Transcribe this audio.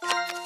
Bye.